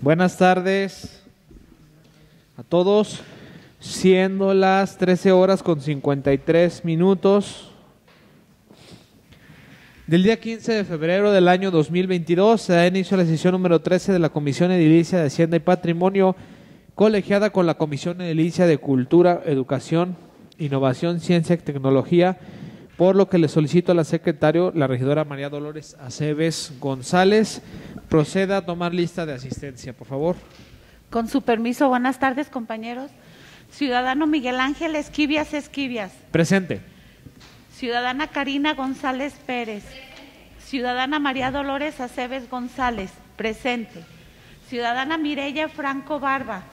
Buenas tardes a todos. Siendo las 13 horas con 53 minutos del día 15 de febrero del año 2022, se da inicio la sesión número 13 de la Comisión Edilicia de Hacienda y Patrimonio, colegiada con la Comisión Edilicia de Cultura, Educación, Innovación, Ciencia y Tecnología, por lo que le solicito a la secretaria, la regidora María Dolores Aceves González, proceda a tomar lista de asistencia, por favor. Con su permiso, buenas tardes, compañeros. Ciudadano Miguel Ángel Esquivias Esquivias. Presente. Ciudadana Karina González Pérez. Ciudadana María Dolores Aceves González. Presente. Ciudadana Mireya Franco Barba.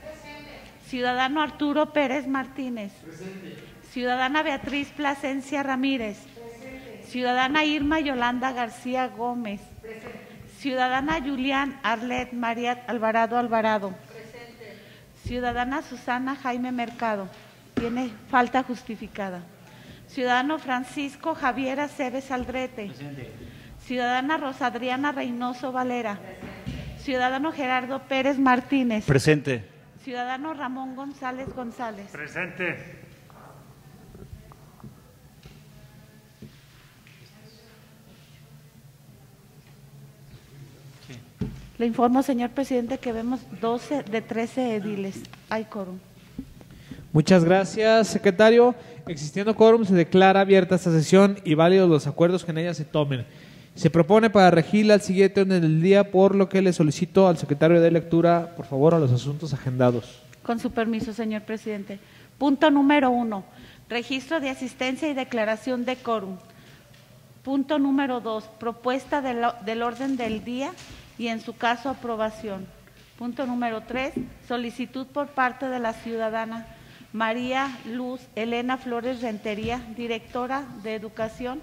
Presente. Ciudadano Arturo Pérez Martínez. Presente. Ciudadana Beatriz Plasencia Ramírez. Presente. Ciudadana Irma Yolanda García Gómez. Presente. Ciudadana Julián Arlet María Alvarado Alvarado. Presente. Ciudadana Susana Jaime Mercado. Tiene falta justificada. Ciudadano Francisco Javier Aceves Aldrete. Presente. Ciudadana Rosadriana Reynoso Valera. Presente. Ciudadano Gerardo Pérez Martínez. Presente. Ciudadano Ramón González González. Presente. Le informo, señor presidente, que vemos 12 de 13 ediles. Hay quórum. Muchas gracias, secretario. Existiendo quórum, se declara abierta esta sesión y válidos los acuerdos que en ella se tomen. Se propone para regirla al siguiente orden del día, por lo que le solicito al secretario de lectura, por favor, a los asuntos agendados. Con su permiso, señor presidente. Punto número uno, registro de asistencia y declaración de quórum. Punto número dos, propuesta del, del orden del día y en su caso aprobación. Punto número tres, solicitud por parte de la ciudadana María Luz Elena Flores Rentería, directora de Educación,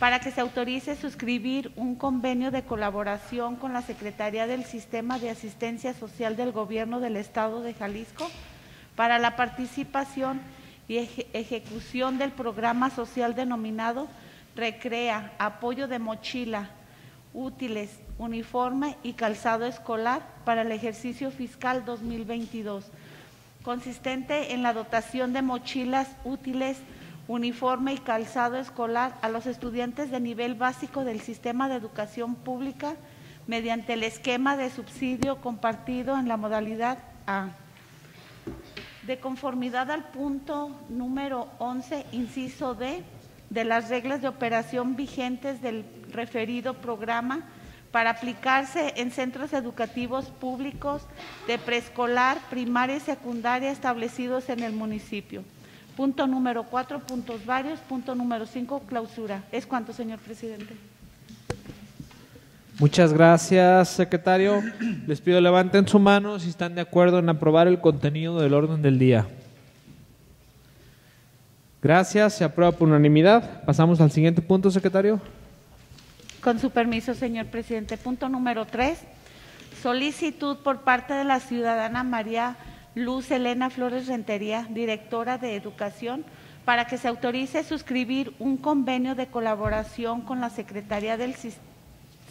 para que se autorice suscribir un convenio de colaboración con la Secretaría del Sistema de Asistencia Social del Gobierno del Estado de Jalisco para la participación y ejecución del programa social denominado Recrea, apoyo de mochila, útiles, uniforme y calzado escolar para el ejercicio fiscal 2022, consistente en la dotación de mochilas útiles, uniforme y calzado escolar a los estudiantes de nivel básico del sistema de educación pública mediante el esquema de subsidio compartido en la modalidad A. De conformidad al punto número 11, inciso D, de las reglas de operación vigentes del referido programa, para aplicarse en centros educativos públicos de preescolar, primaria y secundaria establecidos en el municipio. Punto número cuatro, puntos varios. Punto número cinco, clausura. Es cuanto, señor presidente. Muchas gracias, secretario. Les pido levanten su mano si están de acuerdo en aprobar el contenido del orden del día. Gracias, se aprueba por unanimidad. Pasamos al siguiente punto, secretario. Con su permiso, señor presidente. Punto número tres. Solicitud por parte de la ciudadana María Luz Elena Flores Rentería, directora de Educación, para que se autorice suscribir un convenio de colaboración con la Secretaría del,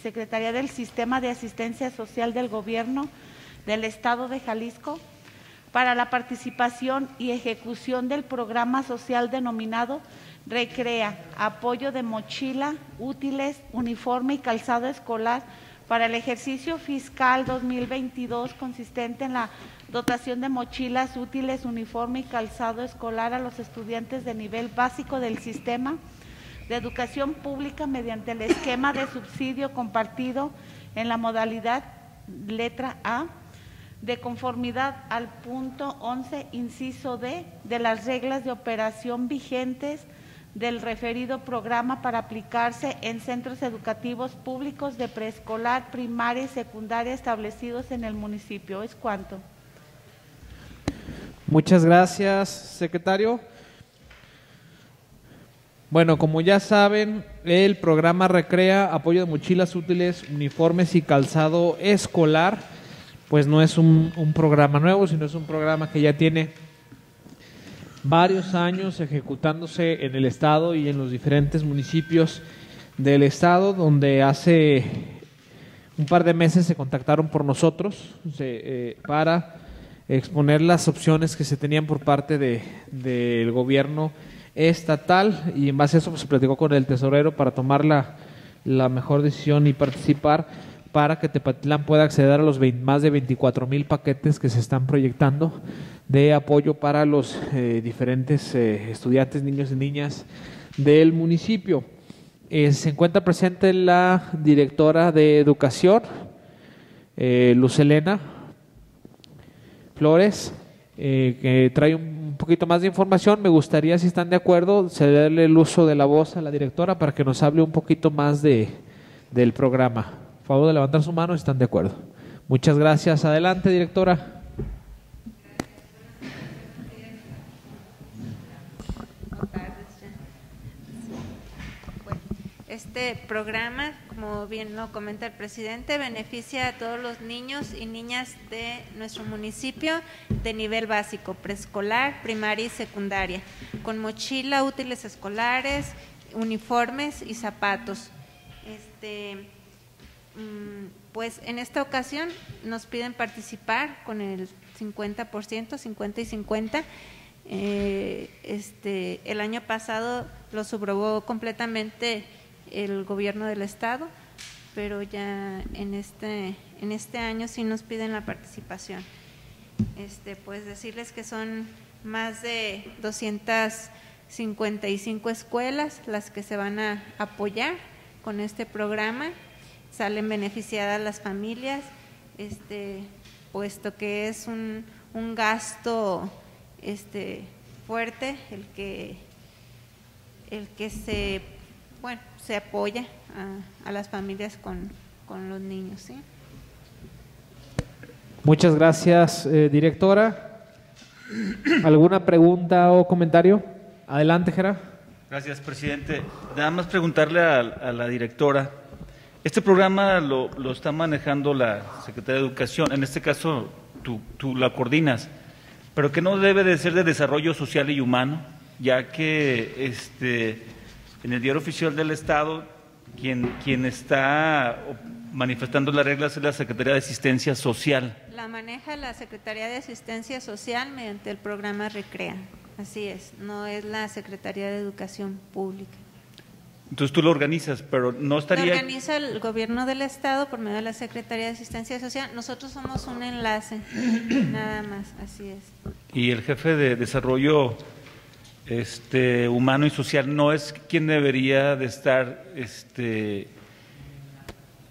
Secretaría del Sistema de Asistencia Social del Gobierno del Estado de Jalisco para la participación y ejecución del programa social denominado recrea, apoyo de mochila, útiles, uniforme y calzado escolar para el ejercicio fiscal 2022 consistente en la dotación de mochilas, útiles, uniforme y calzado escolar a los estudiantes de nivel básico del sistema de educación pública mediante el esquema de subsidio compartido en la modalidad letra A de conformidad al punto 11, inciso D, de las reglas de operación vigentes del referido programa para aplicarse en centros educativos públicos de preescolar, primaria y secundaria establecidos en el municipio. ¿Es cuánto? Muchas gracias, secretario. Bueno, como ya saben, el programa Recrea apoyo de mochilas útiles, uniformes y calzado escolar, pues no es un, programa nuevo, sino es un programa que ya tiene varios años ejecutándose en el estado y en los diferentes municipios del estado, donde hace un par de meses se contactaron por nosotros eh, para exponer las opciones que se tenían por parte del de, gobierno estatal y en base a eso pues, se platicó con el tesorero para tomar la, la mejor decisión y participar para que Tepatitlán pueda acceder a los más de 24 mil paquetes que se están proyectando de apoyo para los eh, diferentes eh, estudiantes, niños y niñas del municipio. Eh, se encuentra presente la directora de Educación, Luz Elena Flores, que trae un poquito más de información. Me gustaría, si están de acuerdo, cederle el uso de la voz a la directora para que nos hable un poquito más de, del programa favor de levantar su mano si están de acuerdo. Muchas gracias. Adelante, directora. Este programa, como bien lo comenta el presidente, beneficia a todos los niños y niñas de nuestro municipio de nivel básico, preescolar, primaria y secundaria, con mochila, útiles escolares, uniformes y zapatos. Este, pues en esta ocasión nos piden participar con el 50%, 50 y 50. Eh, este, el año pasado lo subrogó completamente el gobierno del estado, pero ya en este, en este año sí nos piden la participación. Este, pues decirles que son más de 255 escuelas las que se van a apoyar con este programa salen beneficiadas las familias, este, puesto que es un, un gasto este, fuerte el que, el que se, bueno, se apoya a, las familias con, con, los niños. ¿sí? Muchas gracias, eh, directora. ¿Alguna pregunta o comentario? Adelante, Gerard. Gracias, presidente. Nada más preguntarle a, a la directora este programa lo, está manejando la Secretaría de Educación, en este caso tú, tú, la coordinas, pero que no debe de ser de desarrollo social y humano, ya que este, en el diario oficial del Estado quien, quien está manifestando las reglas es la Secretaría de Asistencia Social. La maneja la Secretaría de Asistencia Social mediante el programa Recrea, así es, no es la Secretaría de Educación Pública. Entonces tú lo organizas, pero no estaría... Lo organiza el gobierno del Estado por medio de la Secretaría de Asistencia Social. Nosotros somos un enlace, nada más, así es. ¿Y el jefe de desarrollo este, humano y social no es quien debería de estar, este,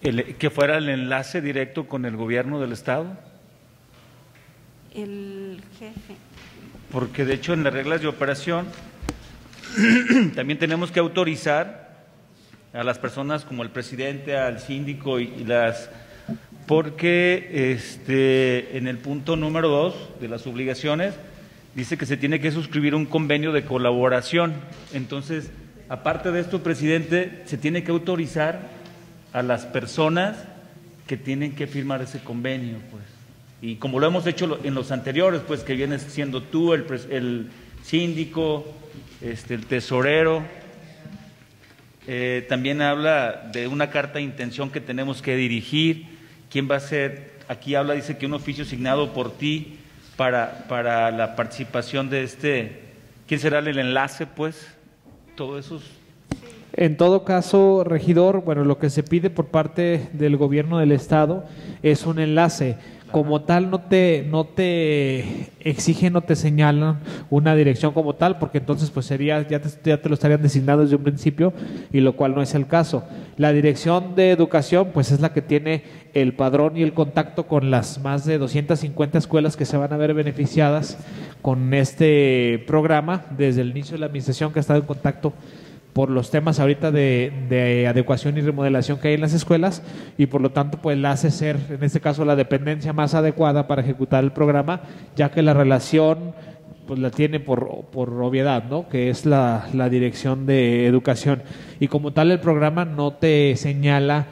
que fuera el enlace directo con el gobierno del Estado? El jefe. Porque de hecho en las reglas de operación también tenemos que autorizar a las personas como el presidente, al síndico y, las porque este, en el punto número dos de las obligaciones dice que se tiene que suscribir un convenio de colaboración. Entonces, aparte de esto, presidente, se tiene que autorizar a las personas que tienen que firmar ese convenio, pues. Y como lo hemos hecho en los anteriores, pues que vienes siendo tú, el, el síndico, este, el tesorero, eh, también habla de una carta de intención que tenemos que dirigir. ¿Quién va a ser? Aquí habla, dice que un oficio asignado por ti para, para la participación de este. ¿Quién será el enlace, pues? Todo eso. En todo caso, regidor, bueno, lo que se pide por parte del gobierno del Estado es un enlace como tal no te, no te exigen o te señalan una dirección como tal, porque entonces pues sería, ya te, ya te lo estarían designado desde un principio, y lo cual no es el caso. La dirección de educación pues es la que tiene el padrón y el contacto con las más de 250 escuelas que se van a ver beneficiadas con este programa desde el inicio de la administración que ha estado en contacto por los temas ahorita de, adecuación y remodelación que hay en las escuelas y por lo tanto pues la hace ser en este caso la dependencia más adecuada para ejecutar el programa ya que la relación pues la tiene por, por obviedad, ¿no? que es la, dirección de educación y como tal el programa no te señala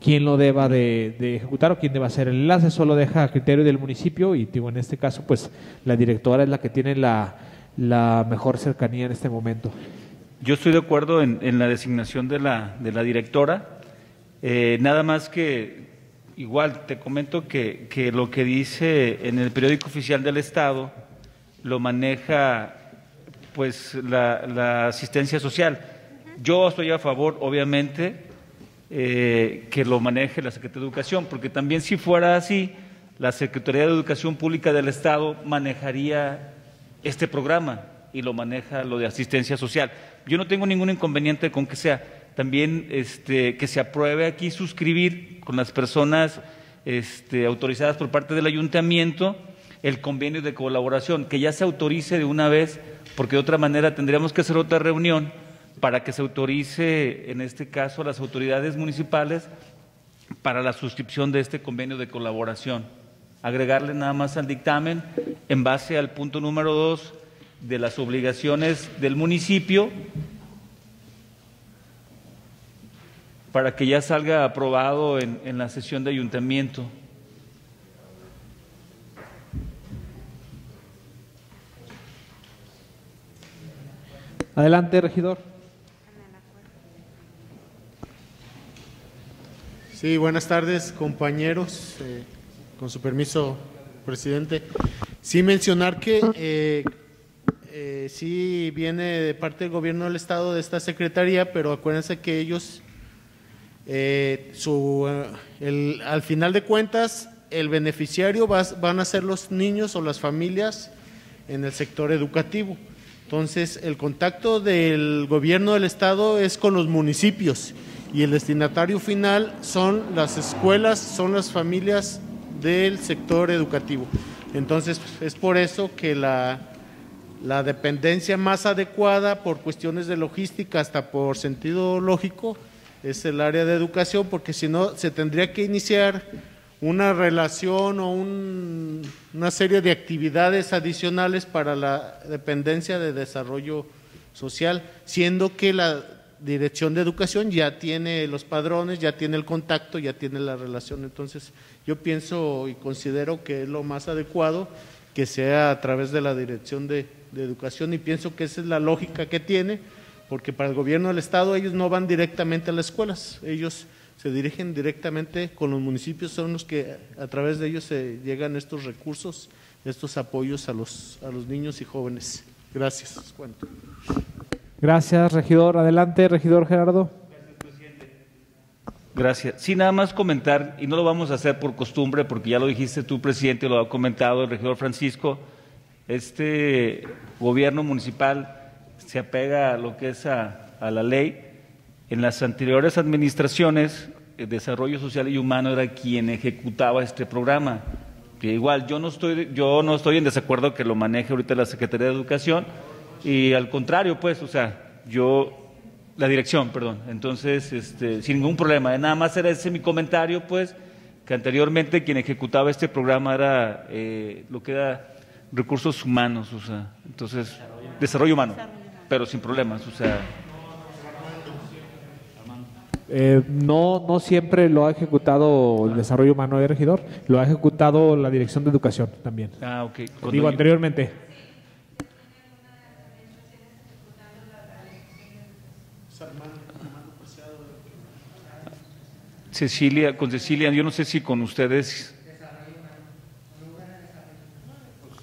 quién lo deba de, ejecutar o quién deba hacer el enlace, solo deja a criterio del municipio y digo, en este caso pues la directora es la que tiene la, la mejor cercanía en este momento. Yo estoy de acuerdo en, la designación de la, de la directora, eh, nada más que igual te comento que, lo que dice en el periódico oficial del Estado lo maneja pues la, la asistencia social. Yo estoy a favor, obviamente, eh, que lo maneje la Secretaría de Educación, porque también si fuera así, la Secretaría de Educación Pública del Estado manejaría este programa y lo maneja lo de asistencia social. Yo no tengo ningún inconveniente con que sea. También este, que se apruebe aquí suscribir con las personas este, autorizadas por parte del ayuntamiento el convenio de colaboración, que ya se autorice de una vez, porque de otra manera tendríamos que hacer otra reunión para que se autorice, en este caso, a las autoridades municipales para la suscripción de este convenio de colaboración. Agregarle nada más al dictamen en base al punto número dos de las obligaciones del municipio para que ya salga aprobado en, en la sesión de ayuntamiento. Adelante, regidor. Sí, buenas tardes, compañeros. Eh, con su permiso, presidente. Sí mencionar que eh, eh, sí viene de parte del gobierno del estado de esta secretaría, pero acuérdense que ellos, eh, eh, al final de cuentas, el beneficiario van a ser los niños o las familias en el sector educativo. Entonces, el contacto del gobierno del estado es con los municipios y el destinatario final son las escuelas, son las familias del sector educativo. Entonces, es por eso que la, la dependencia más adecuada por cuestiones de logística, hasta por sentido lógico, es el área de educación, porque si no, se tendría que iniciar una relación o un- una serie de actividades adicionales para la dependencia de desarrollo social, siendo que la dirección de educación ya tiene los padrones, ya tiene el contacto, ya tiene la relación. Entonces, yo pienso y considero que es lo más adecuado que sea a través de la dirección de, educación y pienso que esa es la lógica que tiene, porque para el gobierno del Estado ellos no van directamente a las escuelas, ellos se dirigen directamente con los municipios, son los que a través de ellos se llegan estos recursos, estos apoyos a los, a los niños y jóvenes. Gracias. Gracias, regidor. Adelante, regidor Gerardo. Gracias. Sí, nada más comentar, y no lo vamos a hacer por costumbre, porque ya lo dijiste tú, presidente, lo ha comentado el regidor Francisco, este gobierno municipal se apega a lo que es a, a la ley. En las anteriores administraciones, el Desarrollo Social y Humano era quien ejecutaba este programa. Que igual, yo no estoy, yo no estoy en desacuerdo que lo maneje ahorita la Secretaría de Educación, y al contrario, pues, o sea, yo la dirección, perdón. Entonces, este, sin ningún problema. Nada más era ese mi comentario, pues, que anteriormente quien ejecutaba este programa era eh, lo que era recursos humanos, o sea, entonces, desarrollo humano, pero sin problemas, o sea, Eh, no, no siempre lo ha ejecutado el desarrollo humano de regidor, lo ha ejecutado la dirección de educación también. ah, ok. Cuando Digo yo- anteriormente. Cecilia, con Cecilia, yo no sé si con ustedes.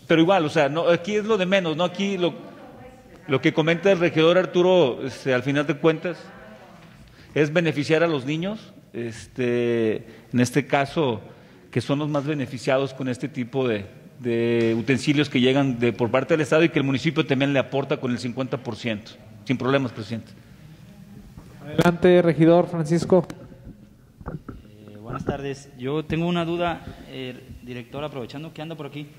Pero igual, o sea, no, aquí es lo de menos, ¿no? Aquí lo, que comenta el regidor Arturo, este, al final de cuentas, es beneficiar a los niños, este, en este caso, que son los más beneficiados con este tipo de, de utensilios que llegan de, por parte del Estado y que el municipio también le aporta con el 50%. Sin problemas, presidente. Adelante, regidor Francisco. Buenas tardes. Yo tengo una duda, eh, director, aprovechando que anda por aquí.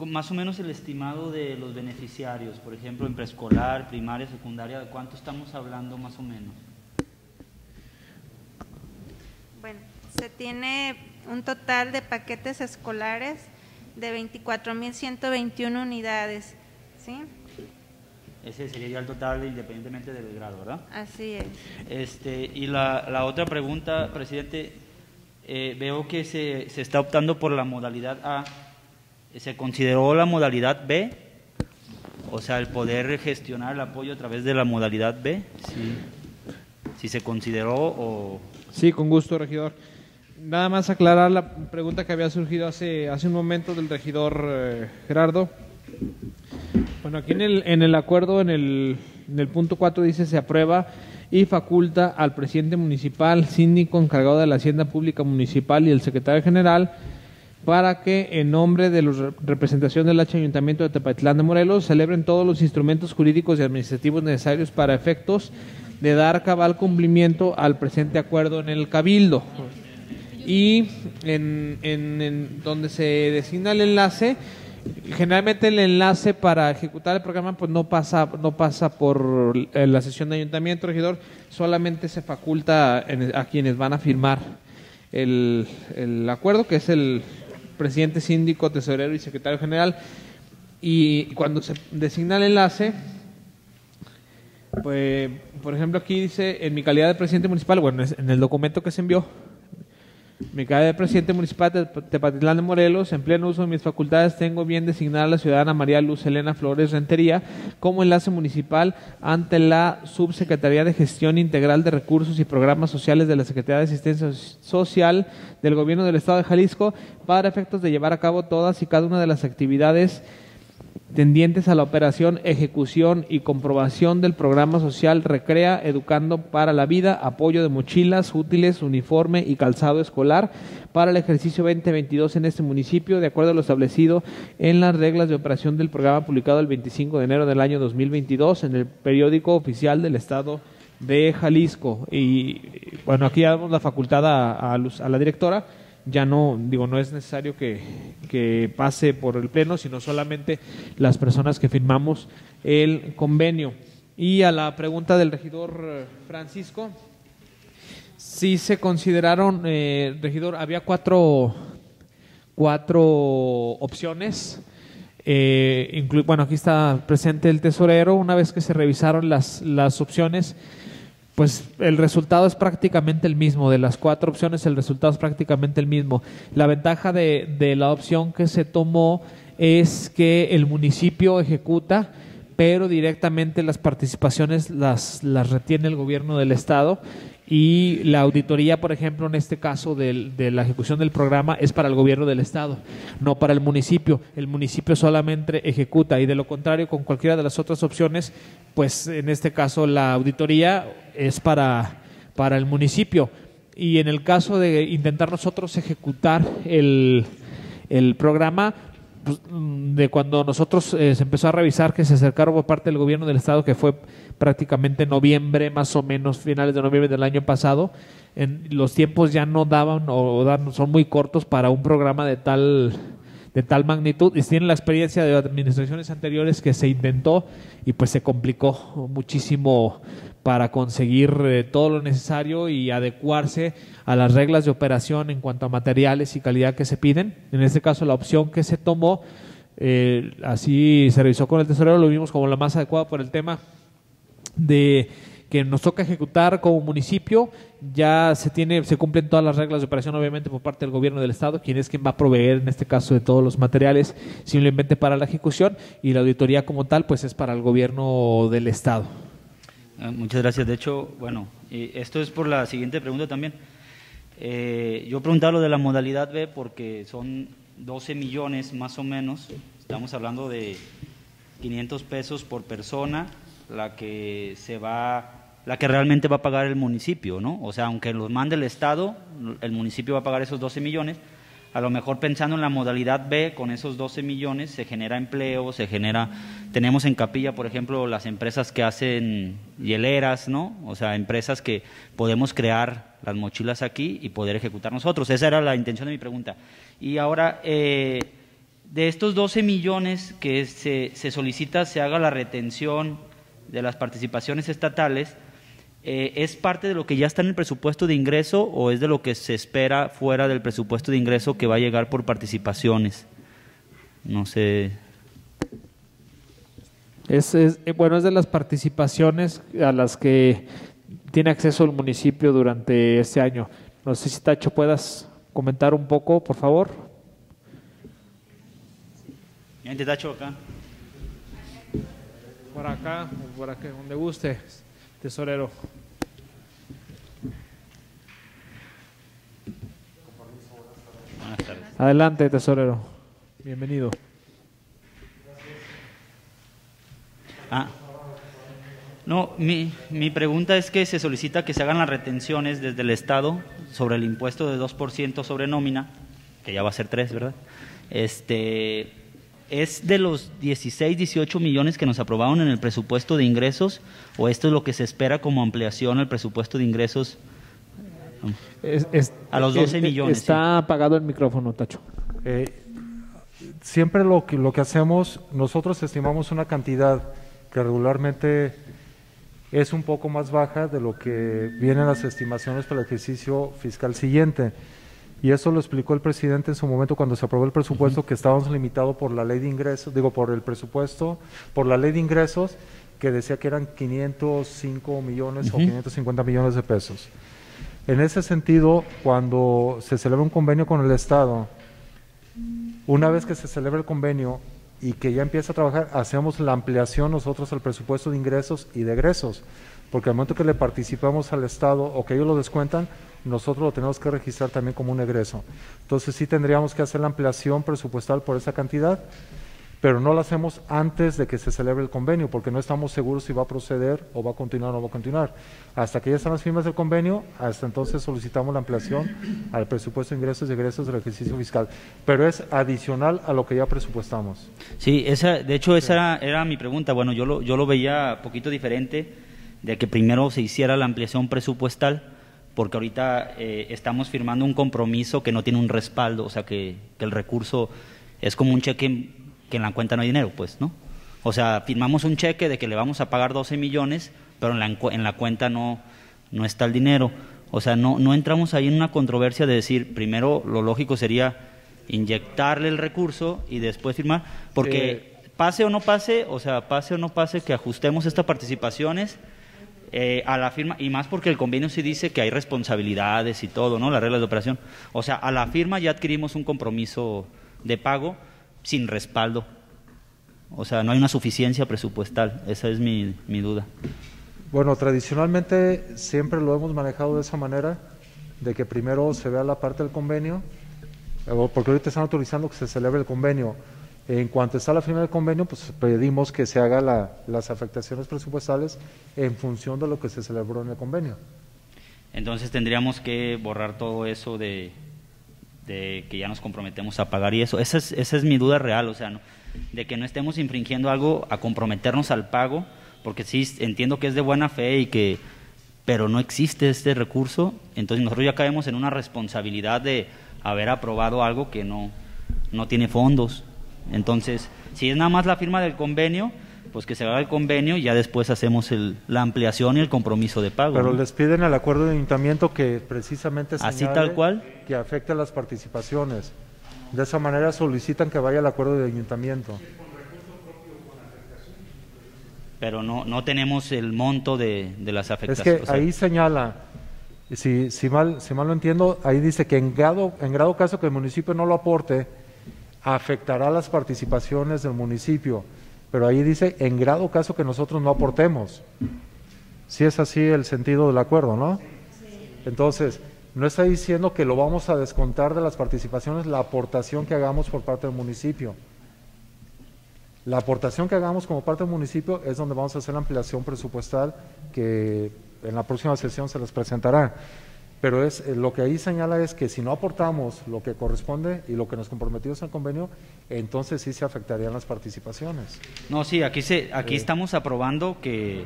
Más o menos el estimado de los beneficiarios, por ejemplo, en preescolar, primaria, secundaria, ¿de cuánto estamos hablando más o menos? Bueno, se tiene un total de paquetes escolares de 24.121 unidades, ¿sí? Ese sería ya el total independientemente del grado, ¿verdad? Así es. Este, y la, la otra pregunta, presidente, eh, veo que se, se está optando por la modalidad A. ¿Se consideró la modalidad B? O sea, el poder gestionar el apoyo a través de la modalidad B. Si, si se consideró o... Sí, con gusto, regidor. nada más aclarar la pregunta que había surgido hace, hace un momento del regidor eh, Gerardo. Bueno, aquí en el, en el acuerdo, en el, en el punto 4 dice se aprueba y faculta al presidente municipal, síndico encargado de la Hacienda Pública Municipal y el secretario general para que en nombre de la representación del H Ayuntamiento de Tepatitlán de Morelos celebren todos los instrumentos jurídicos y administrativos necesarios para efectos de dar cabal cumplimiento al presente acuerdo en el Cabildo. Y en, en- en donde se designa el enlace, generalmente el enlace para ejecutar el programa pues no pasa no pasa por eh, la sesión de ayuntamiento regidor. Solamente se faculta a quienes van a firmar el, el acuerdo que es el presidente síndico tesorero y secretario general. Y cuando se designa el enlace pues por ejemplo aquí dice en mi calidad de presidente municipal bueno en el documento que se envió calidad de presidente municipal de Tepatitlán de Morelos, en pleno uso de mis facultades, tengo bien designada a la ciudadana María Luz Elena Flores Rentería como enlace municipal ante la Subsecretaría de Gestión Integral de Recursos y Programas Sociales de la Secretaría de Asistencia Social del Gobierno del Estado de Jalisco para efectos de llevar a cabo todas y cada una de las actividades tendientes a la operación, ejecución y comprobación del programa social Recrea Educando para la Vida, apoyo de mochilas, útiles, uniforme y calzado escolar para el ejercicio 2022 en este municipio, de acuerdo a lo establecido en las reglas de operación del programa publicado el 25 de enero del año 2022 en el periódico oficial del Estado de Jalisco. Y bueno, aquí damos la facultad a, a la directora ya no, digo, no es necesario que, que pase por el pleno, sino solamente las personas que firmamos el convenio. Y a la pregunta del regidor eh, Francisco, sí se consideraron, eh, regidor, había cuatro, cuatro opciones. Eh, bueno, aquí está presente el tesorero. Una vez que se revisaron las, las opciones, pues el resultado es prácticamente el mismo. De las cuatro opciones, el resultado es prácticamente el mismo. La ventaja de, de la opción que se tomó es que el municipio ejecuta, pero directamente las participaciones las, las retiene el gobierno del Estado y la auditoría, por ejemplo, en este caso del- de la ejecución del programa es para el gobierno del Estado, no para el municipio. El municipio solamente ejecuta y de lo contrario, con cualquiera de las otras opciones, pues en este caso la auditoría es para, para el municipio. Y en el caso de intentar nosotros ejecutar el, el programa, pues, de cuando nosotros eh, se empezó a revisar que se acercaron por parte del gobierno del estado que fue prácticamente noviembre más o menos finales de noviembre del año pasado en, los tiempos ya no daban o, dan, son muy cortos para un programa de tal de tal magnitud y tienen la experiencia de administraciones anteriores que se intentó y pues se complicó muchísimo para conseguir eh, todo lo necesario y adecuarse a las reglas de operación en cuanto a materiales y calidad que se piden. En este caso, la opción que se tomó, eh, así se revisó con el tesorero, lo vimos como la más adecuada por el tema de que nos toca ejecutar como municipio, ya se tiene, se cumplen todas las reglas de operación, obviamente, por parte del gobierno del estado, quien es quien va a proveer, en este caso, de todos los materiales, simplemente para la ejecución, y la auditoría como tal, pues es para el gobierno del estado. Ah, Muchas gracias. De hecho, bueno, esto es por la siguiente pregunta también. Eh, yo preguntaba lo de la modalidad B porque son 12 millones más o menos. Estamos hablando de 500 pesos por persona, la que se va, la que realmente va a pagar el municipio, ¿no? O sea, aunque los mande el Estado, el municipio va a pagar esos 12 millones. A lo mejor pensando en la modalidad B, con esos 12 millones se genera empleo, se genera, tenemos en Capilla, por ejemplo, las empresas que hacen hieleras, ¿no? O sea, empresas que podemos crear las mochilas aquí y poder ejecutar nosotros. Esa era la intención de mi pregunta. Y ahora, eh, de estos 12 millones que se, se solicita se haga la retención de las participaciones estatales, eh, ¿es parte de lo que ya está en el presupuesto de ingreso o es de lo que se espera fuera del presupuesto de ingreso que va a llegar por participaciones? No sé. Es, es- eh, bueno, es de las participaciones a las que tiene acceso el municipio durante este año. No sé si Tacho puedas comentar un poco, por favor. Tacho, acá. Por acá, por acá, donde guste, tesorero. Adelante, tesorero. Bienvenido. Ah. No, mi, mi pregunta es que se solicita que se hagan las retenciones desde el Estado sobre el impuesto de 2% sobre nómina, que ya va a ser 3, ¿verdad? Este, ¿Es de los 16, 18 millones que nos aprobaron en el presupuesto de ingresos o esto es lo que se espera como ampliación al presupuesto de ingresos Es- es- A los 12 es- millones, Está apagado el micrófono, Tacho. Eh, siempre lo que, lo que hacemos, nosotros estimamos una cantidad que regularmente es un poco más baja de lo que vienen las estimaciones para el ejercicio fiscal siguiente. Y eso lo explicó el presidente en su momento cuando se aprobó el presupuesto, que estábamos limitados por la ley de ingresos, digo, por el presupuesto, por la ley de ingresos, que decía que eran 505 millones o 550 millones de pesos. En ese sentido, cuando se celebra un convenio con el Estado, una vez que se celebra el convenio y que ya empieza a trabajar, hacemos la ampliación nosotros al presupuesto de ingresos y de egresos, porque al momento que le participamos al Estado o que ellos lo descuentan, nosotros lo tenemos que registrar también como un egreso. Entonces sí tendríamos que hacer la ampliación presupuestal por esa cantidad, pero no lo hacemos antes de que se celebre el convenio, porque no estamos seguros si va a proceder o va a continuar o no va a continuar. Hasta que ya están las firmas del convenio, hasta entonces solicitamos la ampliación al presupuesto de ingresos y egresos del ejercicio fiscal, pero es adicional a lo que ya presupuestamos. Sí, esa, de hecho esa era, era mi pregunta. Bueno, yo lo, yo lo veía poquito diferente de que primero se hiciera la ampliación presupuestal, porque ahorita eh, estamos firmando un compromiso que no tiene un respaldo, o sea que, que el recurso es como un cheque que en la cuenta no hay dinero, pues, ¿no? O sea, firmamos un cheque de que le vamos a pagar 12 millones, pero en la, en la cuenta no, no está el dinero. O sea, no, no entramos ahí en una controversia de decir, primero lo lógico sería inyectarle el recurso y después firmar, porque pase o no pase, o sea, pase o no pase que ajustemos estas participaciones eh, a la firma, y más porque el convenio sí dice que hay responsabilidades y todo, ¿no? Las reglas de operación. O sea, a la firma ya adquirimos un compromiso de pago sin respaldo. O sea, no hay una suficiencia presupuestal. Esa es mi, mi duda. Bueno, tradicionalmente siempre lo hemos manejado de esa manera, de que primero se vea la parte del convenio, o porque ahorita están autorizando que se celebre el convenio. En cuanto está la firma del convenio, pues pedimos que se haga la- las afectaciones presupuestales en función de lo que se celebró en el convenio. Entonces tendríamos que borrar todo eso de, de que ya nos comprometemos a pagar y eso. Esa es, esa es mi duda real, o sea, ¿no? de que no estemos infringiendo algo a comprometernos al pago, porque sí entiendo que es de buena fe y que, pero no existe este recurso, entonces nosotros ya caemos en una responsabilidad de haber aprobado algo que no, no tiene fondos. Entonces, si es nada más la firma del convenio, pues que se haga el convenio y ya después hacemos el- la ampliación y el compromiso de pago. Pero ¿no? les piden el acuerdo de ayuntamiento que precisamente Así tal cual. que afecte a las participaciones. De esa manera solicitan que vaya el acuerdo de ayuntamiento. pero no, no tenemos el monto de, de las Es afectaciones. que o sea, ahí señala, si, si, mal, si mal lo entiendo, ahí dice que en grado, en grado caso que el municipio no lo aporte, afectará las participaciones del municipio. Pero ahí dice en grado caso que nosotros no aportemos. Si es así el sentido del acuerdo, ¿no? Entonces, no está diciendo que lo vamos a descontar de las participaciones la aportación que hagamos por parte del municipio. La aportación que hagamos como parte del municipio es donde vamos a hacer la ampliación presupuestal que en la próxima sesión se les presentará. Pero es eh, lo que ahí señala es que si no aportamos lo que corresponde y lo que nos comprometimos en el convenio, entonces sí se afectarían las participaciones. no, sí, aquí, se, aquí estamos aprobando que,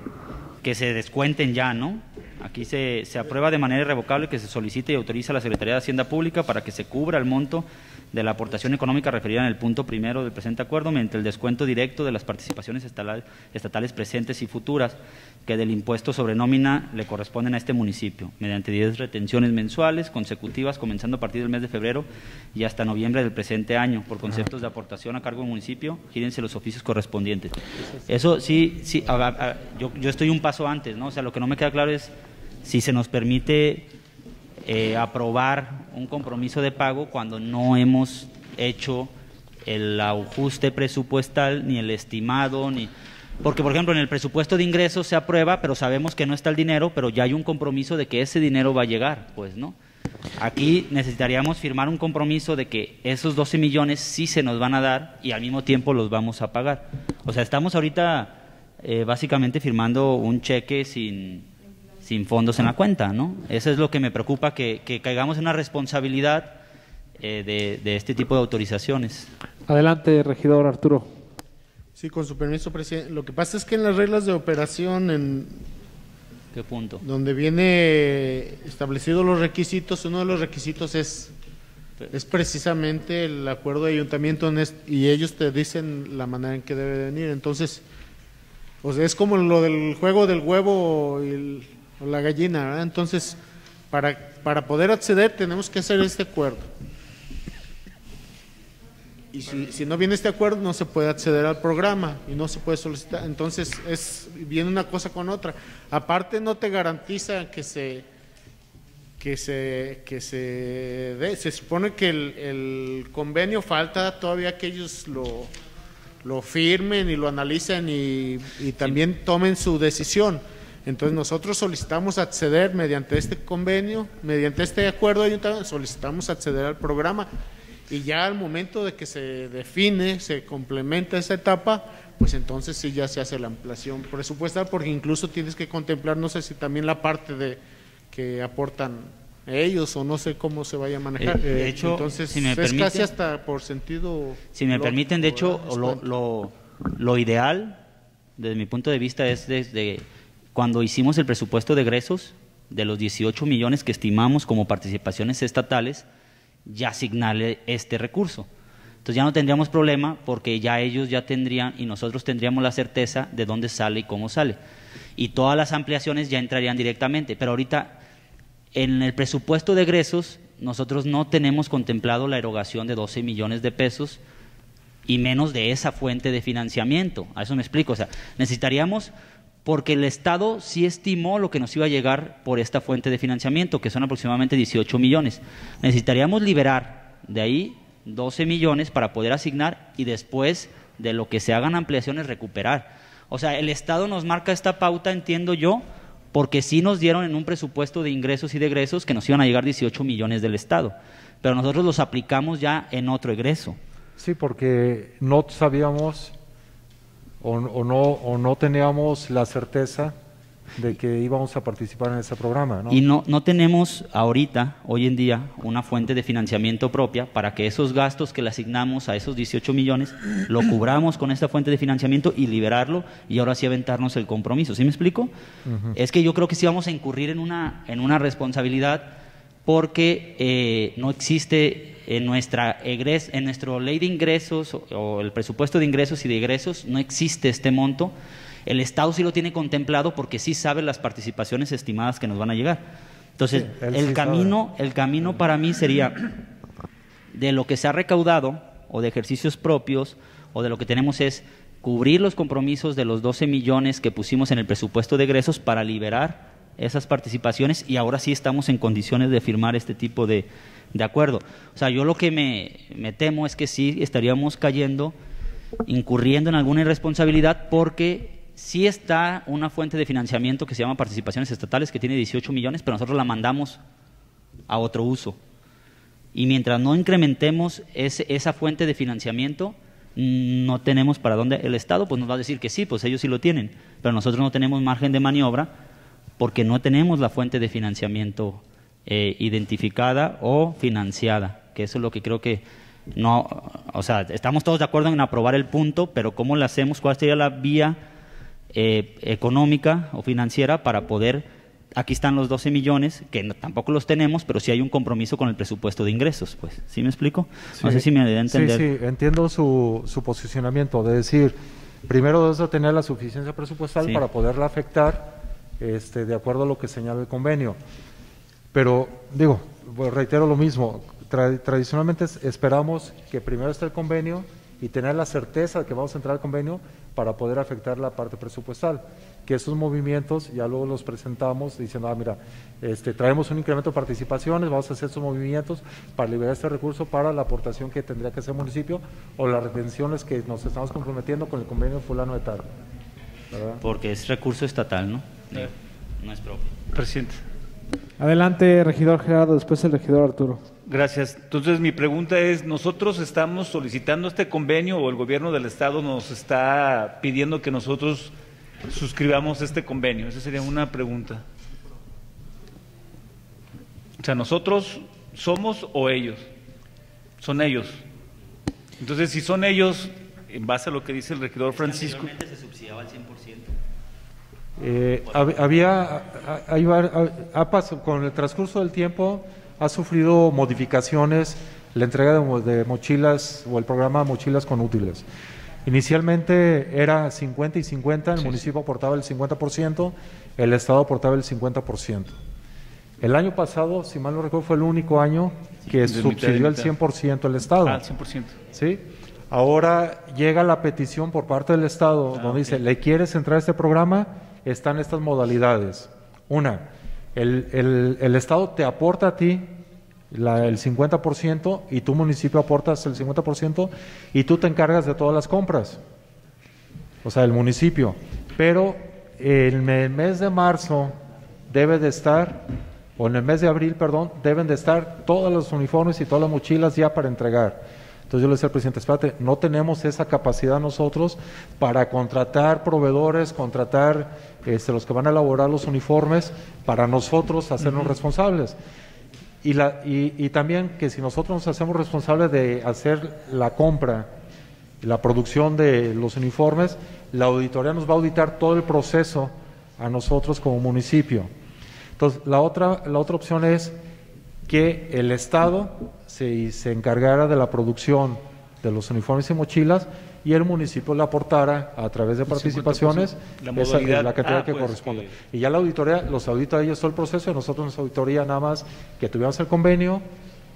que se descuenten ya, ¿no? Aquí se, se aprueba de manera irrevocable que se solicite y autoriza a la Secretaría de Hacienda Pública para que se cubra el monto de la aportación económica referida en el punto primero del presente acuerdo mediante el descuento directo de las participaciones estatales, presentes y futuras que del impuesto sobre nómina le corresponden a este municipio, mediante 10 retenciones mensuales consecutivas comenzando a partir del mes de febrero y hasta noviembre del presente año, por conceptos de aportación a cargo del municipio, gírense los oficios correspondientes. Eso sí, sí a- a- yo, yo estoy un paso antes, ¿no? O sea, lo que no me queda claro es si se nos permite eh, aprobar un compromiso de pago cuando no hemos hecho el ajuste presupuestal, ni el estimado, ni... Porque, por ejemplo, en el presupuesto de ingresos se aprueba, pero sabemos que no está el dinero, pero ya hay un compromiso de que ese dinero va a llegar, pues, ¿no? Aquí necesitaríamos firmar un compromiso de que esos 12 millones sí se nos van a dar y al mismo tiempo los vamos a pagar. O sea, estamos ahorita eh, básicamente firmando un cheque sin, sin fondos en la cuenta, ¿no? Eso es lo que me preocupa, que, que caigamos en una responsabilidad eh, de, de este tipo de autorizaciones. Adelante, regidor Arturo. Sí, con su permiso, presidente. Lo que pasa es que en las reglas de operación, en ¿Qué punto? donde viene establecidos los requisitos, uno de los requisitos es, es precisamente el acuerdo de ayuntamiento en est- y ellos te dicen la manera en que debe venir. Entonces, o sea, es como lo del juego del huevo y el- la gallina. Entonces, para, para poder acceder tenemos que hacer este acuerdo. Y si, si no viene este acuerdo, no se puede acceder al programa y no se puede solicitar. Entonces, es viene una cosa con otra. Aparte, no te garantiza que se que se que se dé. Se supone que el, el convenio falta todavía que ellos lo lo firmen y lo analicen y, y también tomen su decisión. Entonces nosotros solicitamos acceder mediante este convenio, mediante este acuerdo de ayuntamiento, solicitamos acceder al programa y ya al momento de que se define, se complementa esa etapa, pues entonces sí ya se hace la ampliación presupuestal porque incluso tienes que contemplar, no sé si también la parte de que aportan ellos o no sé cómo se vaya a manejar. Eh, de hecho, entonces si me es casi hasta por sentido Si me lógico, permiten, de hecho, lo, lo, lo ideal, desde mi punto de vista, es desde cuando hicimos el presupuesto de egresos, de los 18 millones que estimamos como participaciones estatales, ya asignarle este recurso. Entonces ya no tendríamos problema porque ya ellos ya tendrían y nosotros tendríamos la certeza de dónde sale y cómo sale. Y todas las ampliaciones ya entrarían directamente. Pero ahorita en el presupuesto de egresos, nosotros no tenemos contemplado la erogación de 12 millones de pesos y menos de esa fuente de financiamiento. A eso me explico. O sea, necesitaríamos, porque el Estado sí estimó lo que nos iba a llegar por esta fuente de financiamiento, que son aproximadamente 18 millones. Necesitaríamos liberar de ahí 12 millones para poder asignar y después de lo que se hagan ampliaciones recuperar. O sea, el Estado nos marca esta pauta, entiendo yo, porque sí nos dieron en un presupuesto de ingresos y de egresos que nos iban a llegar 18 millones del Estado, pero nosotros los aplicamos ya en otro egreso. Sí, porque no sabíamos o, o no, o no teníamos la certeza de que íbamos a participar en ese programa. ¿no? Y no, no tenemos ahorita, hoy en día, una fuente de financiamiento propia para que esos gastos que le asignamos a esos 18 millones lo cubramos con esta fuente de financiamiento y liberarlo y ahora sí aventarnos el compromiso. ¿Sí me explico? Es que yo creo que sí vamos a incurrir en una, en una responsabilidad porque eh, no existe en nuestra egres, en nuestro ley de ingresos o, o el presupuesto de ingresos y de egresos no existe este monto. El Estado sí lo tiene contemplado porque sí sabe las participaciones estimadas que nos van a llegar. Entonces, Sí, el sí camino, el camino para mí sería de lo que se ha recaudado o de ejercicios propios o de lo que tenemos es cubrir los compromisos de los 12 millones que pusimos en el presupuesto de egresos para liberar esas participaciones y ahora sí estamos en condiciones de firmar este tipo de, de acuerdo. O sea, yo lo que me, me temo es que sí estaríamos cayendo, incurriendo en alguna irresponsabilidad porque sí está una fuente de financiamiento que se llama participaciones estatales que tiene 18 millones, pero nosotros la mandamos a otro uso. Y mientras no incrementemos ese- esa fuente de financiamiento, no tenemos para dónde. El Estado pues nos va a decir que sí, pues ellos sí lo tienen, pero nosotros no tenemos margen de maniobra porque no tenemos la fuente de financiamiento eh, identificada o financiada, que eso es lo que creo que no, o sea, estamos todos de acuerdo en aprobar el punto, pero ¿cómo lo hacemos? ¿Cuál sería la vía eh, económica o financiera para poder aquí están los 12 millones, que no- tampoco los tenemos, pero sí hay un compromiso con el presupuesto de ingresos, pues. ¿Sí me explico? No Sí. sé si me a entender. Sí, sí, entiendo su, su posicionamiento de decir, primero debes de tener la suficiencia presupuestal Sí. para poderla afectar este, de acuerdo a lo que señala el convenio. Pero, digo, pues, reitero lo mismo, tra- tradicionalmente es- esperamos que primero esté el convenio y tener la certeza de que vamos a entrar al convenio para poder afectar la parte presupuestal. Que esos movimientos ya luego los presentamos diciendo, ah, mira, este, traemos un incremento de participaciones, vamos a hacer esos movimientos para liberar este recurso para la aportación que tendría que hacer el municipio o las retenciones que nos estamos comprometiendo con el convenio fulano de tal. ¿verdad? Porque es recurso estatal, ¿no? No es propio. Presidente. Adelante, regidor Gerardo, después el regidor Arturo. Gracias. Entonces, mi pregunta es, ¿nosotros estamos solicitando este convenio o el gobierno del Estado nos está pidiendo que nosotros suscribamos este convenio? Esa sería una pregunta. O sea, ¿nosotros somos o ellos? Son ellos. Entonces, si son ellos, en base a lo que dice el regidor Francisco... Se subsidiaba al 100%. Eh, hab- había, ha- hay ha- con el transcurso del tiempo ha sufrido modificaciones la entrega de, de mochilas o el programa Mochilas con Útiles. Inicialmente era 50 y 50, el municipio aportaba el 50%, el Estado aportaba el 50%. El año pasado, si mal no recuerdo, fue el único año que y subsidió el mitad. 100% el Estado. Ah, 100%. ¿sí? Ahora llega la petición por parte del Estado Ah, donde dice, ¿le quieres entrar a este programa? Están estas modalidades. Una, el, el- el Estado te aporta a ti la- el 50% y tu municipio aportas el 50% y tú te encargas de todas las compras. O sea, el municipio. Pero en el mes de marzo debe de estar, o en el mes de abril, perdón, deben de estar todos los uniformes y todas las mochilas ya para entregar. Entonces yo le decía al presidente, espérate, no tenemos esa capacidad nosotros para contratar proveedores, contratar este, los que van a elaborar los uniformes, para nosotros hacernos responsables. Y, la, y, y también que si nosotros nos hacemos responsables de hacer la compra, la producción de los uniformes, la auditoría nos va a auditar todo el proceso a nosotros como municipio. Entonces, la otra, la otra opción es que el Estado se, se encargara de la producción de los uniformes y mochilas y el municipio le aportara a través de El 50%, participaciones la esa- modalidad. la cantidad Ah, que pues, corresponde. que- Y ya la auditoría los audita a ellos todo el proceso y nosotros nos auditoría nada más que tuviéramos el convenio,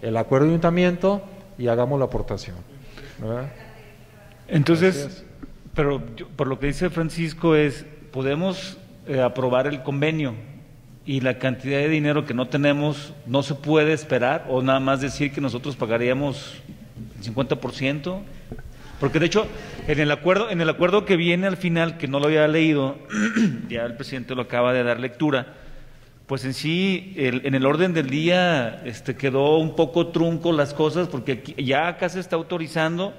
el acuerdo de ayuntamiento y hagamos la aportación. ¿verdad? Entonces, pero yo- por lo que dice Francisco es, podemos eh, aprobar el convenio y la cantidad de dinero que no tenemos no se puede esperar o nada más decir que nosotros pagaríamos el 50%. Porque de hecho, en el acuerdo, en el acuerdo que viene al final, que no lo había leído, ya el presidente lo acaba de dar lectura, pues en sí, el- en el orden del día este, quedó un poco trunco las cosas, porque aquí- ya acá se está autorizando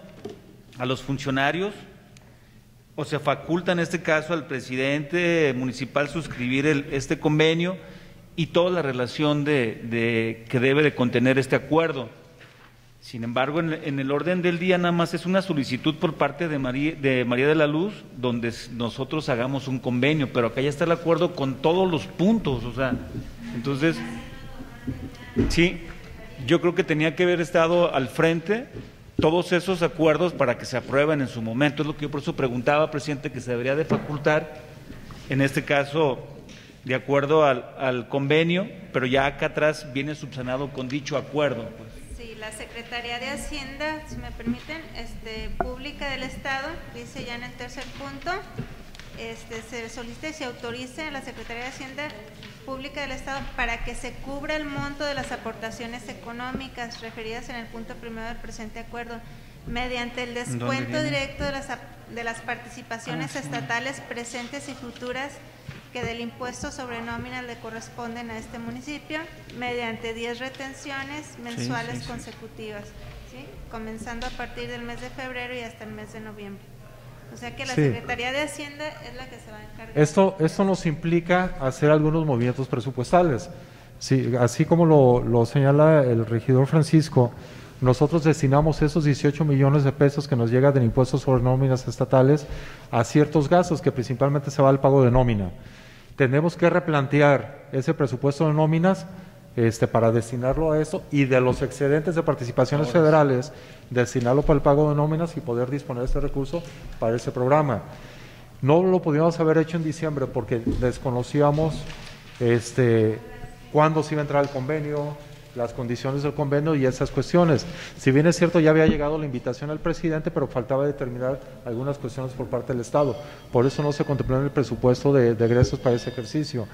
a los funcionarios, o se faculta en este caso al presidente municipal suscribir el- este convenio y toda la relación de, que debe de contener este acuerdo. Sin embargo, en, el orden del día nada más es una solicitud por parte de María, de María de la Luz donde nosotros hagamos un convenio, pero acá ya está el acuerdo con todos los puntos, o sea, entonces, sí, yo creo que tenía que haber estado al frente todos esos acuerdos para que se aprueben en su momento. Es lo que yo por eso preguntaba, presidente, que se debería de facultar, en este caso, de acuerdo al, al convenio, pero ya acá atrás viene subsanado con dicho acuerdo. pues. Sí, la Secretaría de Hacienda, si me permiten, este, Pública del Estado, dice ya en el tercer punto, este, se solicita y se autorice a la Secretaría de Hacienda Pública del Estado para que se cubra el monto de las aportaciones económicas referidas en el punto primero del presente acuerdo mediante el descuento directo de las, de las participaciones estatales presentes y futuras que del impuesto sobre nómina le corresponden a este municipio mediante 10 retenciones mensuales sí, sí. consecutivas, ¿sí? comenzando a partir del mes de febrero y hasta el mes de noviembre. O sea que la Sí. Secretaría de Hacienda es la que se va a encargar. Esto, esto nos implica hacer algunos movimientos presupuestales. Sí, así como lo, lo señala el regidor Francisco, nosotros destinamos esos 18 millones de pesos que nos llegan del impuesto sobre nóminas estatales a ciertos gastos que principalmente se va al pago de nómina. Tenemos que replantear ese presupuesto de nóminas este, para destinarlo a eso y de los excedentes de participaciones federales, destinarlo para el pago de nóminas y poder disponer de este recurso para ese programa. No lo podíamos haber hecho en diciembre porque desconocíamos este, cuándo se iba a entrar el convenio, las condiciones del convenio y esas cuestiones. Si bien es cierto, ya había llegado la invitación al presidente, pero faltaba determinar algunas cuestiones por parte del Estado. Por eso no se contempló en el presupuesto de, de egresos para ese ejercicio.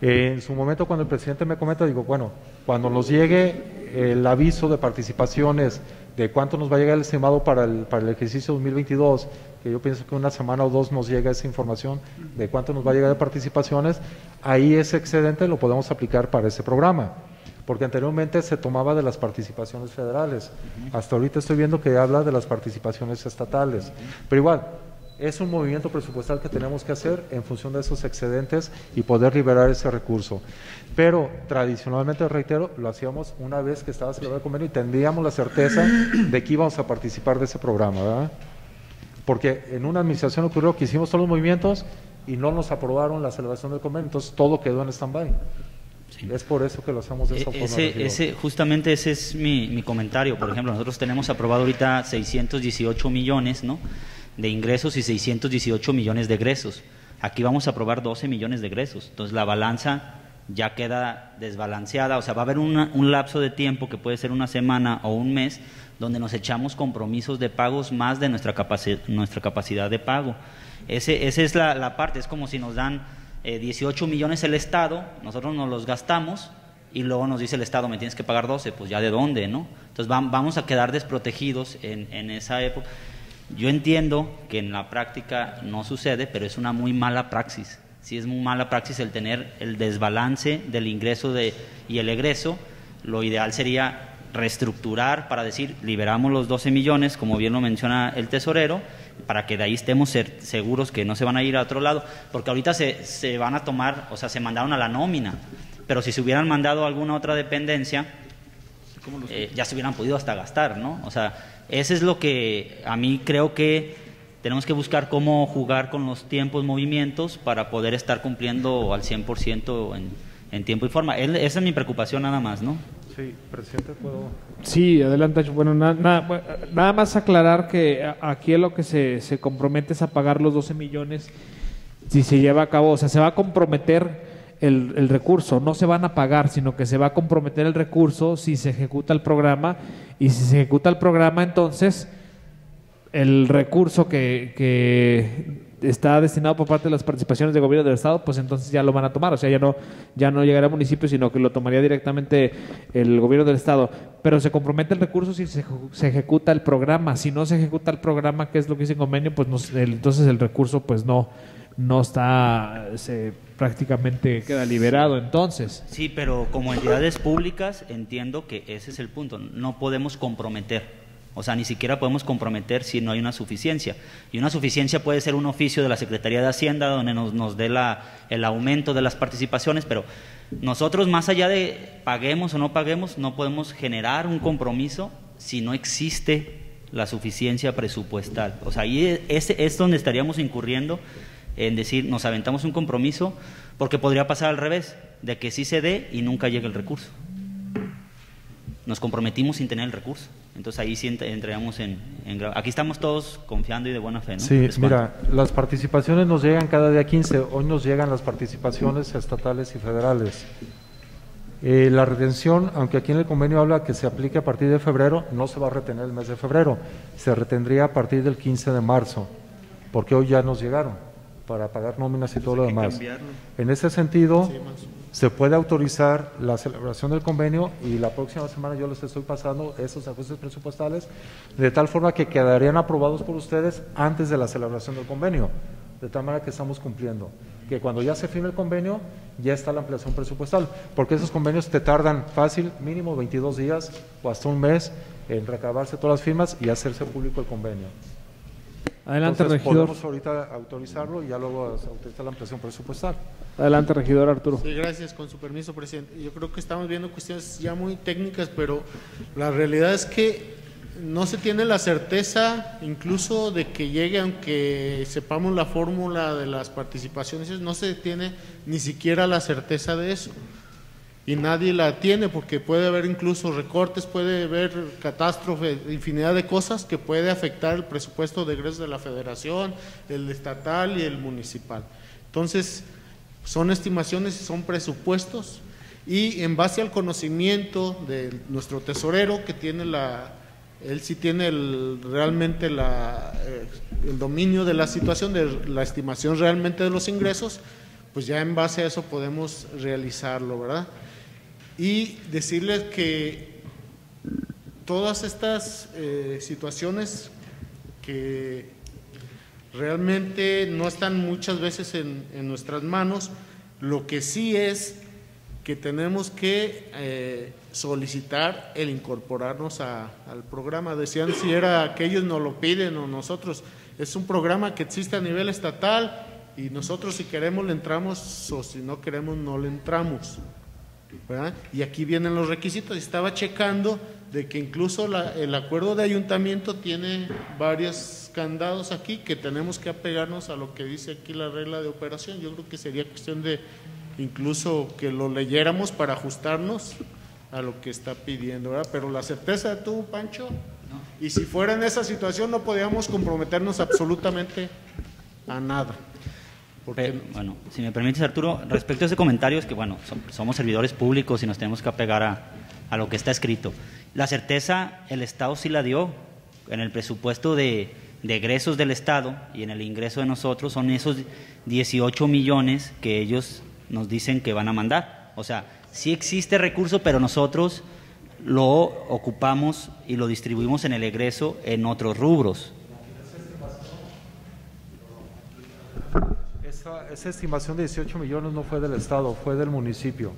Eh, en su momento, cuando el presidente me comenta, digo, bueno, cuando nos llegue el aviso de participaciones de cuánto nos va a llegar el estimado para el, para el ejercicio 2022, que yo pienso que una semana o dos nos llega esa información de cuánto nos va a llegar de participaciones, ahí ese excedente lo podemos aplicar para ese programa. Porque anteriormente se tomaba de las participaciones federales. Hasta ahorita estoy viendo que habla de las participaciones estatales. Pero igual, es un movimiento presupuestal que tenemos que hacer en función de esos excedentes y poder liberar ese recurso. Pero tradicionalmente, reitero, lo hacíamos una vez que estaba celebrado el convenio y tendríamos la certeza de que íbamos a participar de ese programa, ¿verdad? Porque en una administración ocurrió que hicimos todos los movimientos y no nos aprobaron la celebración del convenio, entonces todo quedó en stand-by. Es por eso que lo hacemos de esa E- forma. Ese, regidor. ese, justamente ese es mi, mi comentario. Por ejemplo, nosotros tenemos aprobado ahorita 618 millones ¿no? De ingresos y 618 millones de egresos. Aquí vamos a aprobar 12 millones de egresos. Entonces la balanza ya queda desbalanceada. O sea, va a haber un lapso de tiempo que puede ser una semana o un mes donde nos echamos compromisos de pagos más de nuestra, capaci- nuestra capacidad de pago. Ese, esa es la, la parte. Es como si nos dan eh, 18 millones el Estado, nosotros nos los gastamos y luego nos dice el Estado, me tienes que pagar 12, pues ya de dónde, ¿no? Entonces vam- vamos a quedar desprotegidos en, en esa época. Yo entiendo que en la práctica no sucede, pero es una muy mala praxis. Sí es muy mala praxis el tener el desbalance del ingreso de, y el egreso. Lo ideal sería reestructurar para decir, liberamos los 12 millones, como bien lo menciona el tesorero, para que de ahí estemos seguros que no se van a ir a otro lado, porque ahorita se, se van a tomar, o sea, se mandaron a la nómina, pero si se hubieran mandado a alguna otra dependencia, eh, ya se hubieran podido hasta gastar, ¿no? O sea, ese es lo que a mí creo que tenemos que buscar cómo jugar con los tiempos, movimientos, para poder estar cumpliendo al 100% en, en tiempo y forma. Esa es mi preocupación nada más, ¿no? Sí, presidente, puedo. Sí, adelante. Bueno, na- na- bueno, nada más aclarar que aquí lo que se, se compromete es a pagar los 12 millones si se lleva a cabo, o sea, se va a comprometer el, recurso, no se van a pagar, sino que se va a comprometer el recurso si se ejecuta el programa. Y si se ejecuta el programa, entonces el recurso que, que está destinado por parte de las participaciones de gobierno del estado, pues entonces ya lo van a tomar, o sea, ya no ya no llegará al municipio, sino que lo tomaría directamente el gobierno del estado, pero se compromete el recurso si se, se ejecuta el programa, si no se ejecuta el programa, que es lo que dice el convenio, pues no entonces el recurso pues no no está se prácticamente queda liberado entonces. Sí, pero como entidades públicas entiendo que ese es el punto. No podemos comprometer. O sea, ni siquiera podemos comprometer si no hay una suficiencia. Y una suficiencia puede ser un oficio de la Secretaría de Hacienda donde nos, nos dé la, el aumento de las participaciones, pero nosotros más allá de paguemos o no paguemos, no podemos generar un compromiso si no existe la suficiencia presupuestal. O sea, ahí es, es donde estaríamos incurriendo en decir, nos aventamos un compromiso, porque podría pasar al revés, de que sí se dé y nunca llegue el recurso. Nos comprometimos sin tener el recurso. Entonces ahí sí ent- entraríamos en, en Aquí estamos todos confiando y de buena fe, ¿no? Sí, mira, las participaciones nos llegan cada día 15. Hoy nos llegan las participaciones estatales y federales. Eh, la retención, aunque aquí en el convenio habla que se aplique a partir de febrero, no se va a retener el mes de febrero. Se retendría a partir del 15 de marzo, porque hoy ya nos llegaron para pagar nóminas y todo lo demás. En ese sentido, se puede autorizar la celebración del convenio y la próxima semana yo les estoy pasando esos ajustes presupuestales de tal forma que quedarían aprobados por ustedes antes de la celebración del convenio, de tal manera que estamos cumpliendo. Que cuando ya se firme el convenio, ya está la ampliación presupuestal, porque esos convenios te tardan fácil, mínimo 22 días o hasta un mes en recabarse todas las firmas y hacerse público el convenio. Adelante, Entonces, regidor. Podemos ahorita autorizarlo y ya luego autoriza la ampliación presupuestal. Adelante, regidor Arturo. Sí, gracias, con su permiso, presidente. Yo creo que estamos viendo cuestiones ya muy técnicas, pero la realidad es que no se tiene la certeza incluso de que llegue, aunque sepamos la fórmula de las participaciones, no se tiene ni siquiera la certeza de eso. Y nadie la tiene porque puede haber incluso recortes, puede haber catástrofe, infinidad de cosas que puede afectar el presupuesto de egresos de la federación, el estatal y el municipal. Entonces, son estimaciones y son presupuestos y en base al conocimiento de nuestro tesorero que tiene la él sí tiene realmente la, eh, el dominio de la situación de la estimación realmente de los ingresos pues ya en base a eso podemos realizarlo verdad y decirles que todas estas eh, situaciones que realmente no están muchas veces en, nuestras manos, lo que sí es que tenemos que eh, solicitar el incorporarnos al programa. Decían si era que ellos nos lo piden o nosotros. Es un programa que existe a nivel estatal y nosotros si queremos le entramos o si no queremos no le entramos. ¿Verdad? Y aquí vienen los requisitos. Estaba checando de que incluso la- el acuerdo de ayuntamiento tiene varios candados aquí que tenemos que apegarnos a lo que dice aquí la regla de operación. Yo creo que sería cuestión de incluso que lo leyéramos para ajustarnos a lo que está pidiendo, ¿verdad? Pero la certeza de tú, Pancho, y si fuera en esa situación no podíamos comprometernos absolutamente a nada. Porque bueno, si me permites, Arturo, respecto a ese comentario, es que, bueno, som- somos servidores públicos y nos tenemos que apegar a, a lo que está escrito. La certeza, el Estado sí la dio. En el presupuesto de, de egresos del Estado y en el ingreso de nosotros son esos 18 millones que ellos nos dicen que van a mandar. O sea, sí existe recurso, pero nosotros lo ocupamos y lo distribuimos en el egreso en otros rubros. Esa, estimación de 18 millones no fue del Estado, fue del municipio.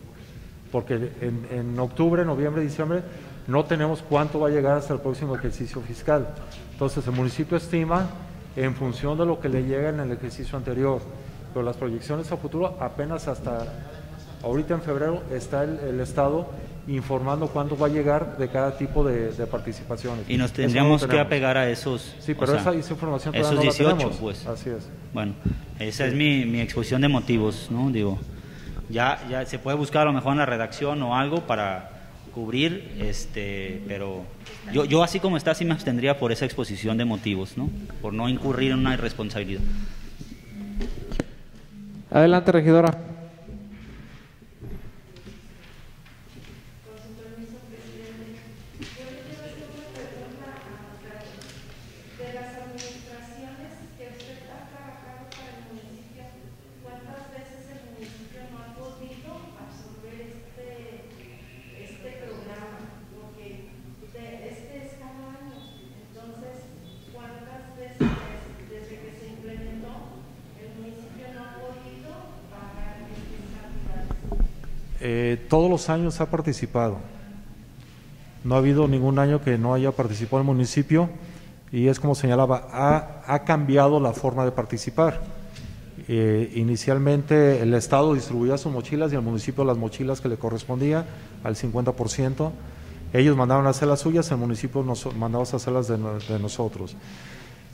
Porque en, octubre, noviembre, diciembre no tenemos cuánto va a llegar hasta el próximo ejercicio fiscal. Entonces el municipio estima en función de lo que le llega en el ejercicio anterior. Pero las proyecciones a futuro apenas hasta ahorita en febrero está el Estado informando cuánto va a llegar de cada tipo de, de participaciones. Y nos no tendríamos que apegar a esos. Sí, o pero sea, esa, esa información esos no la 18, tenemos. pues. Así es. Bueno, esa es mi, mi exposición de motivos, ¿no? Digo, ya, ya se puede buscar a lo mejor en la redacción o algo para cubrir, este, pero yo, yo así como está, sí me abstendría por esa exposición de motivos, ¿no? Por no incurrir en una irresponsabilidad. Adelante, regidora. de las administraciones que usted ha trabajado para el municipio, ¿cuántas veces el municipio no ha podido absorber este, este programa? Porque de- este es cada año. Entonces, ¿cuántas veces desde que se implementó el municipio no ha podido pagar estas cantidades? Eh, todos los años ha participado. No ha habido ningún año que no haya participado el municipio y es como señalaba, ha, cambiado la forma de participar. Eh, inicialmente el Estado distribuía sus mochilas y el municipio las mochilas que le correspondía al 50%. Ellos mandaban a hacer las suyas, el municipio nos mandaba a hacer las de, de nosotros.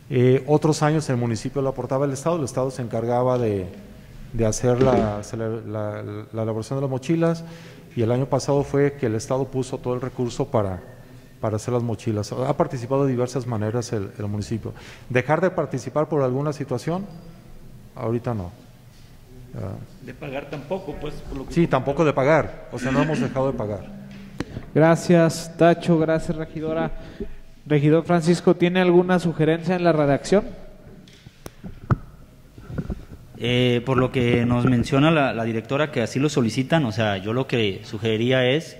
Eh, otros años el municipio lo aportaba el Estado, el Estado se encargaba de, de hacer la, la- la- la elaboración de las mochilas y el año pasado fue que el Estado puso todo el recurso para, para hacer las mochilas. Ha participado de diversas maneras el, el municipio. ¿Dejar de participar por alguna situación? Ahorita no. De pagar tampoco, pues. Por lo que sí, tampoco de pagar, o sea, no hemos dejado de pagar. Gracias, Tacho. Gracias, regidora. Regidor Francisco, ¿tiene alguna sugerencia en la redacción? Eh, por lo que nos menciona la, directora que así lo solicitan, o sea, yo lo que sugeriría es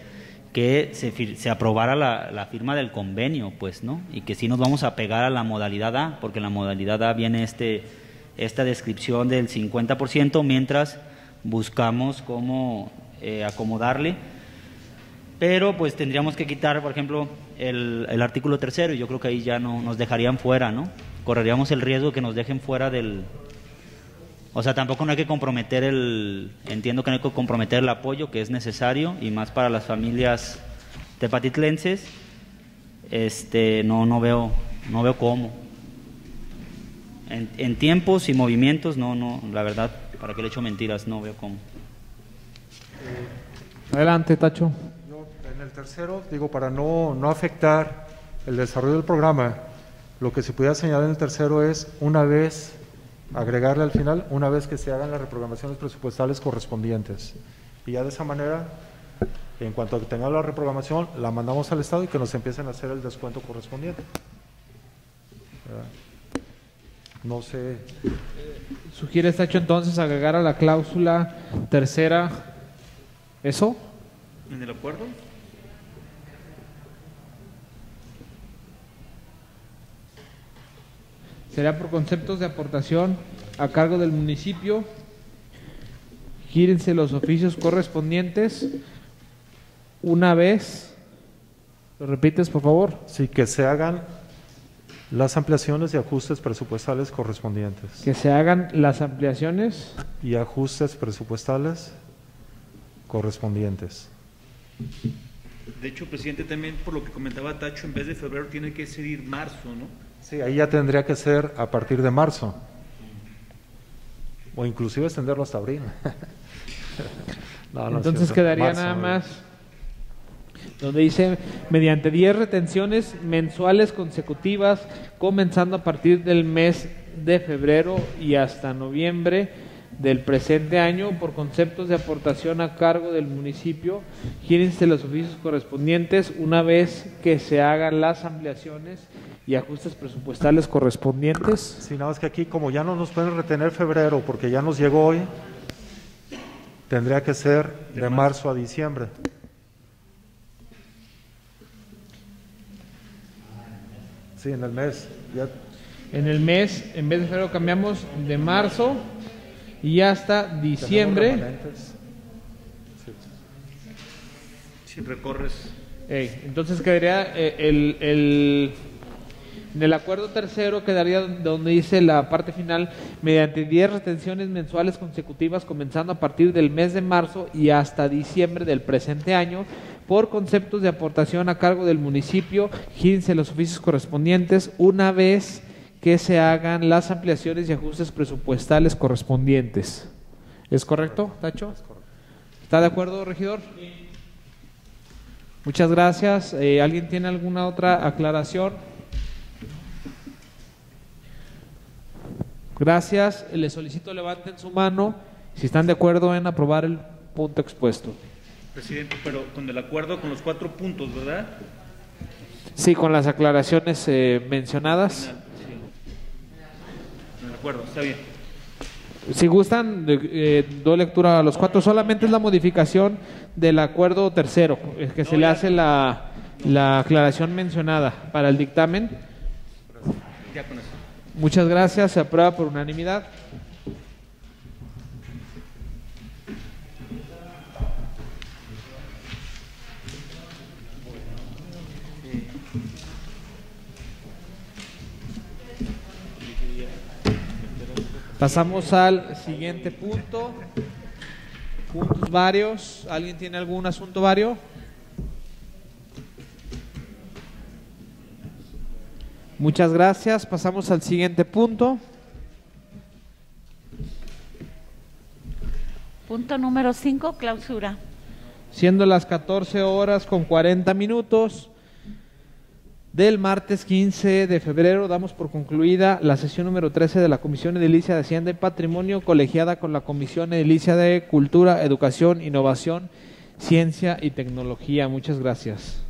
que se, aprobara la, la firma del convenio, pues, ¿no? Y que sí nos vamos a pegar a la modalidad A, porque en la modalidad A viene este, esta descripción del 50%, mientras buscamos cómo eh, acomodarle. Pero pues tendríamos que quitar, por ejemplo, el, el artículo tercero, y yo creo que ahí ya no nos dejarían fuera, ¿no? Correríamos el riesgo que nos dejen fuera del, o sea, tampoco no hay que comprometer el, entiendo que no hay que comprometer el apoyo que es necesario y más para las familias tepatitlenses. Este, no, no veo, no veo cómo. En, en tiempos y movimientos, no, no, la verdad, para que le echo mentiras, no veo cómo. Adelante, Tacho. Yo, en el tercero, digo, para no, no afectar el desarrollo del programa, lo que se pudiera señalar en el tercero es una vez, agregarle al final, una vez que se hagan las reprogramaciones presupuestales correspondientes. Y ya de esa manera, en cuanto que tengamos la reprogramación, la mandamos al Estado y que nos empiecen a hacer el descuento correspondiente. ¿Verdad? No sé, ¿Sugiere Tacho entonces agregar a la cláusula tercera eso? ¿En el acuerdo? Será por conceptos de aportación a cargo del municipio. Gírense los oficios correspondientes una vez. ¿Lo repites, por favor? Sí, que se hagan las ampliaciones y ajustes presupuestales correspondientes. Que se hagan las ampliaciones Y ajustes presupuestales correspondientes. De hecho, presidente, también por lo que comentaba Tacho, en vez de febrero tiene que ser marzo, ¿no? Sí, ahí ya tendría que ser a partir de marzo. O inclusive extenderlo hasta abril. No, no es Entonces quedaría Marzo, nada más donde dice mediante 10 retenciones mensuales consecutivas comenzando a partir del mes de febrero y hasta noviembre del presente año por conceptos de aportación a cargo del municipio, gírense los oficios correspondientes una vez que se hagan las ampliaciones y ajustes presupuestales correspondientes. Sí, nada más que aquí, como ya no nos pueden retener febrero porque ya nos llegó hoy, tendría que ser de marzo a diciembre. Sí, en el mes. Ya, En el mes, en vez de febrero cambiamos de marzo y hasta diciembre. Si recorres. Entonces quedaría eh, el, el- en el acuerdo tercero quedaría donde dice la parte final mediante 10 retenciones mensuales consecutivas comenzando a partir del mes de marzo y hasta diciembre del presente año por conceptos de aportación a cargo del municipio, gírense los oficios correspondientes una vez que se hagan las ampliaciones y ajustes presupuestales correspondientes. ¿Es correcto, Tacho? ¿Está de acuerdo, regidor? Muchas gracias. Eh, ¿Alguien tiene alguna otra aclaración? Gracias. Les solicito levanten su mano si están de acuerdo en aprobar el punto expuesto. Presidente, pero con el acuerdo con los cuatro puntos, ¿verdad? Sí, con las aclaraciones eh, mencionadas. Acuerdo, está bien. Si gustan, eh, doy lectura a los cuatro. Solamente es la modificación del acuerdo tercero, es que se le hace la, la aclaración mencionada para el dictamen. Ya con eso. Muchas gracias. Se aprueba por unanimidad. Pasamos al siguiente punto. Puntos varios. ¿Alguien tiene algún asunto vario? Muchas gracias. Pasamos al siguiente punto. Punto número 5, clausura. Siendo las 14 horas con 40 minutos del martes 15 de febrero, damos por concluida la sesión número 13 de la Comisión Edilicia de Hacienda y Patrimonio, colegiada con la Comisión Edilicia de Cultura, Educación, Innovación, Ciencia y Tecnología. Muchas gracias.